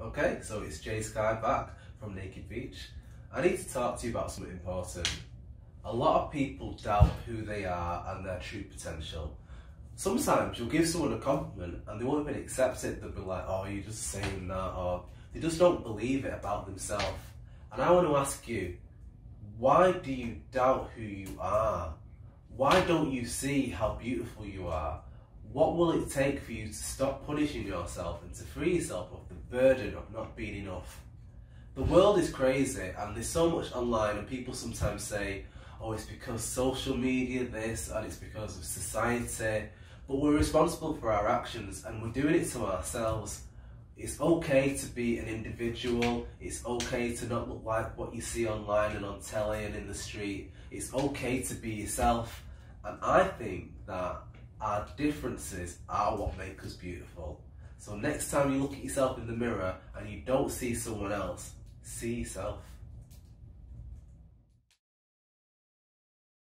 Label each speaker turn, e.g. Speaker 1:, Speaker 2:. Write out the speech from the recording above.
Speaker 1: Okay, so it's Jsky back from Naked Beach. I need to talk to you about something important. A lot of people doubt who they are and their true potential. Sometimes you'll give someone a compliment and they won't even accept it. They'll be like, oh, you're just saying that, or they just don't believe it about themselves. And I want to ask you, why do you doubt who you are? Why don't you see how beautiful you are? What will it take for you to stop punishing yourself and to free yourself of the burden of not being enough? The world is crazy and there's so much online and people sometimes say, oh, it's because social media this and it's because of society. But we're responsible for our actions and we're doing it to ourselves. It's okay to be an individual. It's okay to not look like what you see online and on telly and in the street. It's okay to be yourself. And I think that our differences are what make us beautiful. So next time you look at yourself in the mirror and you don't see someone else, see yourself.